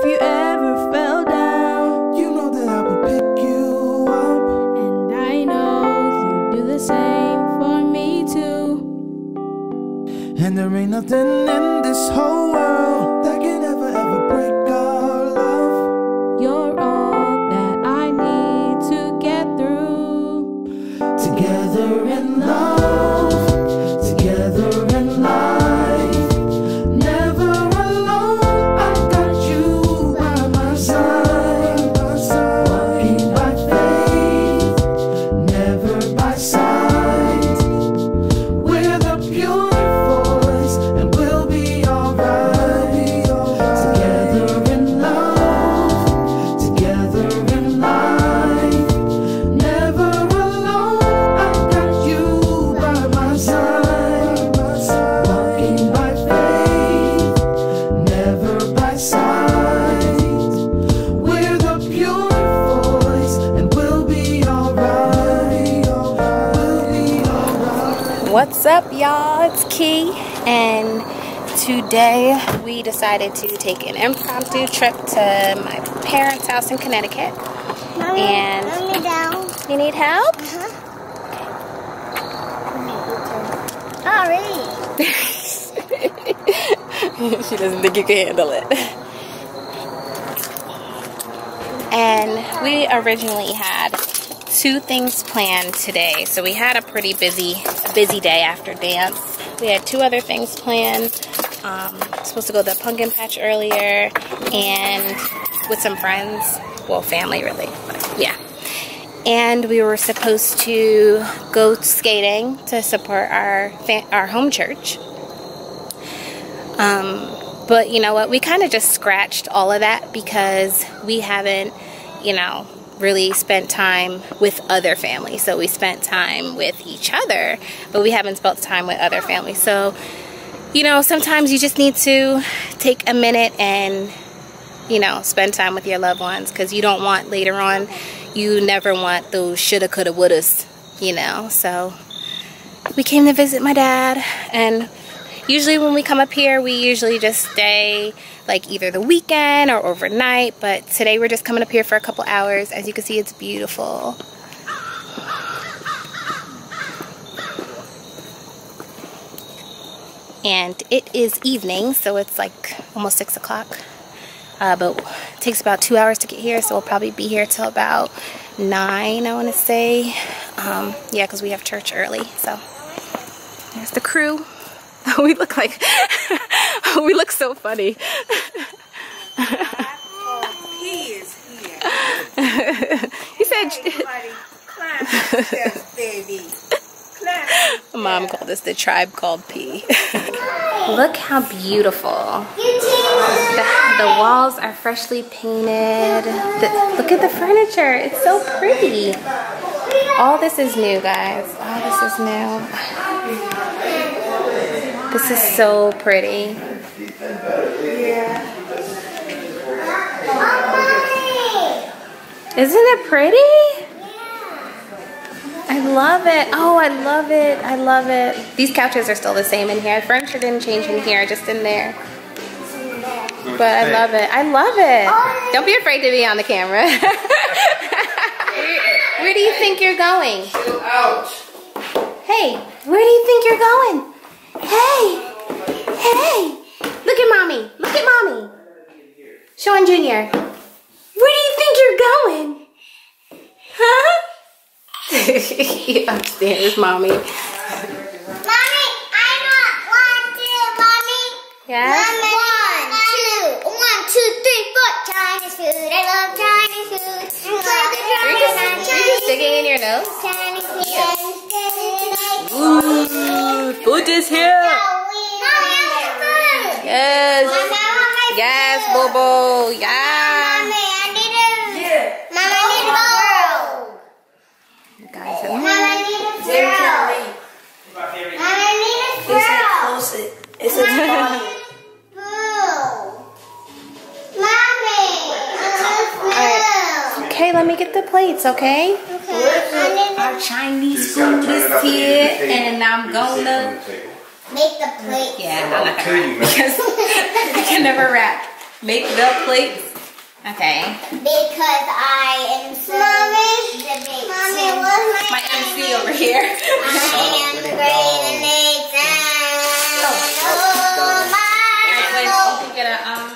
If you ever fell down, You know that I would pick you up. and I know you'd do the same for me too. And there ain't nothing in this whole world What's up, y'all? It's Key, and today we decided to take an impromptu trip to my parents' house in Connecticut. Mommy, And- mommy down. You need help? Uh-huh. Alright. she doesn't think you can handle it. And we originally had two things planned today. So we had a pretty busy, busy day after dance. We had two other things planned. Um, supposed to go to the pumpkin patch earlier and with some friends, well, family really, but yeah. And we were supposed to go skating to support our our home church. Um, but you know what? We kind of just scratched all of that because we haven't, you know, really spent time with other families. So we spent time with each other, but we haven't spent time with other families. So, you know, sometimes you just need to take a minute and, you know, spend time with your loved ones because you don't want later on, you never want those shoulda, coulda, wouldas, you know. So we came to visit my dad and usually when we come up here we usually just stay like either the weekend or overnight but today we're just coming up here for a couple hours. As you can see it's beautiful. And it is evening so it's like almost six o'clock. Uh, but it takes about two hours to get here so we'll probably be here till about nine I want to say. Um, yeah because we have church early so there's the crew we look like we look so funny. He is here. he said Everybody, baby. Climb. mom called us the tribe called p. Look how beautiful. The, the walls are freshly painted. The, look at the furniture. It's so pretty. All this is new guys. All this is new this is so pretty Isn't it pretty? I love it. Oh, I love it. I love it. These couches are still the same in here. Furniture didn't change in here, just in there. But I love it. I love it. Oh. Don't be afraid to be on the camera. where do you think you're going? Ouch! Hey, where do you think you're going? Hey, hey, look at mommy. Look at mommy. Sean Jr. Where do you think you're going? Huh? Upstairs, mommy. Mommy, I want one, two, mommy. Yes? One, two, one, two, three, four. Chinese food. I love Chinese food. Are you just, are you just digging in your nose? Chinese food. Is here. Mommy, I want food. Yes. Mommy, I want my Yes. Bobo. Yeah. Mommy, I need a. Need a bowl. Guys, I need a. Mom, I need a squirrel. It's a. Boo. Mommy, I want Okay, let me get the plates, okay? a food. I need Our Chinese food is here, and I'm gonna. make the plate. Yeah, I'm not gonna wrap because I can never wrap. Make the plates. Okay. Because I am so Mommy, Mommy, what's My MC over here. I am the great Wait, Alexander. you get a, um,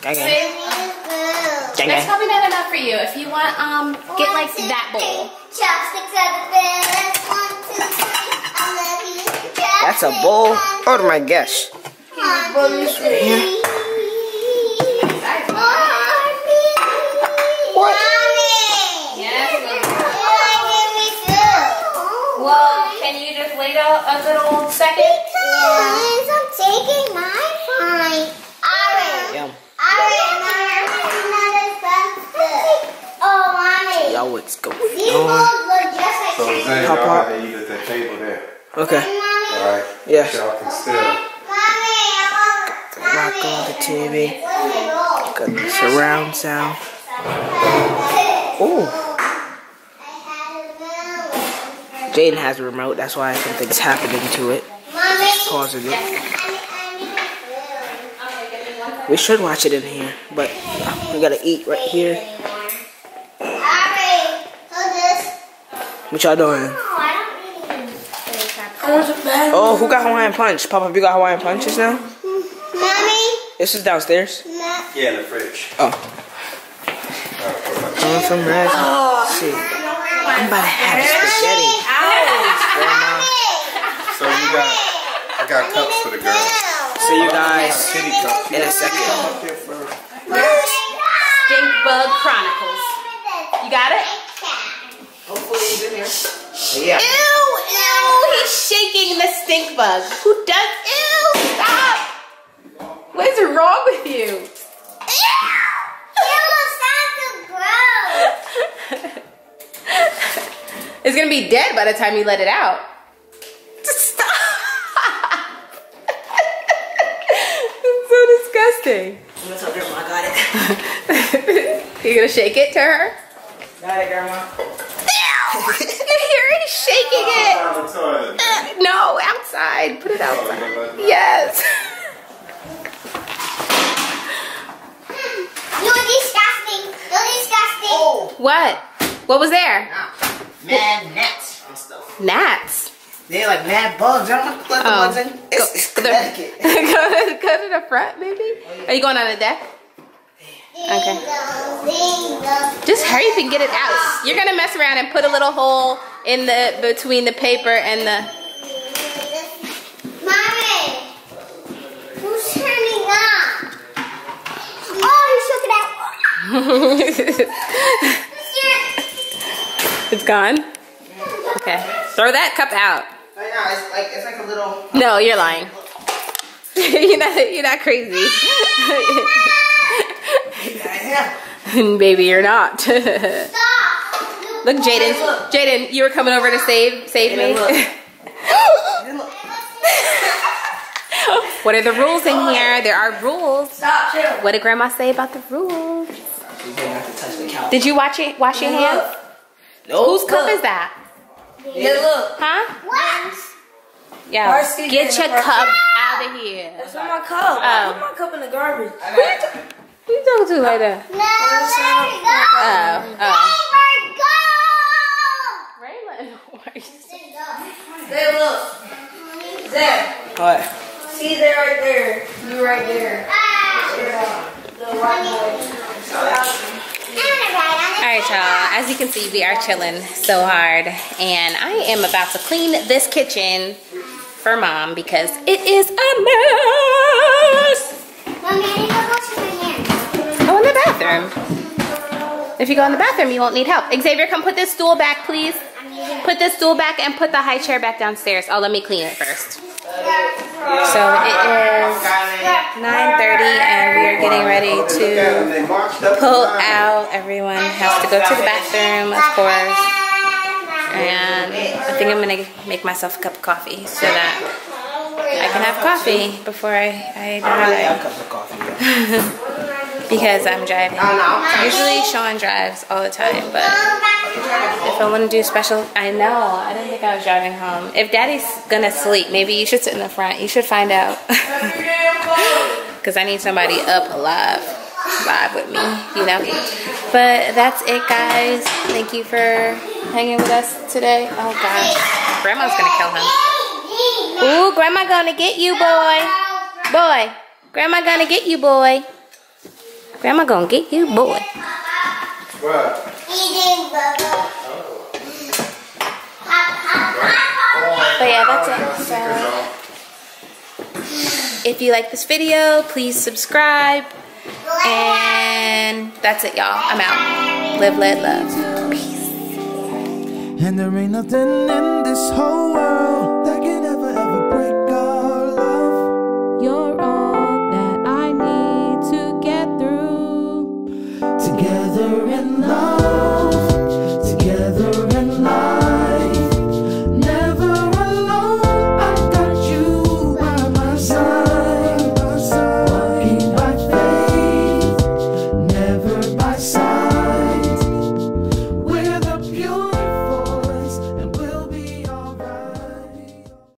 Gang, gang. save. Gang, That's gang. probably not enough for you. If you want, um, get like that bowl. Chopsticks are the best. One, two, three. I love you. That's a bowl. Oh my gosh. What? Yes. Well, can you just wait a, a little second? Because I'm taking my fine. Alright. Yum. Alright, not as fast. Oh, mommy. Yo, what's going on? bowls look just So. Zay, y'all have to eat at that table there. Okay. Alright? Yes. Y'all can still. Mommy, I want. Rock on the TV. Where's my roll? Got the surround sound. Ooh. Jaden has a remote. That's why something's happening to it. Mommy. Pausing it. I need a food. We should watch it in here, but we gotta eat right here. Alright. Hold this. What y'all doing? Oh, I don't need Oh, who got Hawaiian Punch? Papa, you got Hawaiian Punches now? Mommy. This is downstairs. Yeah, in the fridge. Oh. Coming from Red. See. I'm about to have spaghetti. Grandma. So you got, I got cups for the girls. See you guys in a second. Stink Bug Chronicles. You got it? Yeah. Ew, ew, he's shaking the stink bug. Who does? Ew, stop. What is wrong with you? Ew! It's gonna be dead by the time you let it out. Stop. it's so disgusting. I'm gonna tell Grandma I got it. You're gonna shake it to her? Got it, Grandma. You're already shaking it. Down the toilet. Uh, no, outside. Put it outside. Yes. You're disgusting. You're disgusting. Oh. What? What was there? Mad gnats and stuff. Gnats. They're like mad bugs. I don't know what the Oh. ones in. It's, it's Connecticut. go, to, go to the front, maybe? Are you going on the deck? Okay. Just hurry up and get it out. You're gonna mess around and put a little hole in the between the paper and the. Mommy, who's turning on? Oh, you shook it out. it's gone. Okay. Throw that cup out. Oh, I know, it's like it's like a little. No, you're lying. you're not. You're not crazy. Baby, you're not. Look, Jaden. Jaden, you were coming over to save save me. what are the rules in here? There are rules. Stop, chill. What did Grandma say about the rules? You didn't have to touch the couch. Did you watch it? Wash your hands. No. Whose cup is that? Yeah, look. Huh? What? Yeah. Get your cup out of here. That's not my cup. Oh. Put my cup in the garbage. Who you talking to like that? No, let her go. Oh. Oh. Let go. Raylan, why are you Zay, look. Zay, What? see there right there. You right there. Ah. The white boy. All right, y'all. As you can see, we are chilling so hard, and I am about to clean this kitchen for mom because it is a mess. Mommy, I need to wash my hands. Go in the bathroom. If you go in the bathroom, you won't need help. Xavier, come put this stool back, please. Put this stool back and put the high chair back downstairs. Oh, let me clean it first. So it is 9.30 and we are getting ready to They marched up pull out. Everyone has to go to the bathroom, of course. And I think I'm gonna make myself a cup of coffee so that I can have coffee before I, I I have a cup of coffee. Because I'm driving. Usually Sean drives all the time, but if I want to do special, I know, I didn't think I was driving home. If daddy's gonna sleep, maybe you should sit in the front. You should find out. because I need somebody up alive, live with me, you know. But that's it, guys. Thank you for hanging with us today. Oh gosh, Grandma's gonna kill him. Ooh, Grandma gonna get you, boy. Boy, Grandma gonna get you, boy. Grandma gonna get you, boy. What? Eating bubble. But yeah, that's it. So if you like this video, please subscribe. And that's it, y'all. I'm out. Live, let, love. Peace. And there ain't nothing in this whole world